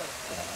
Yeah.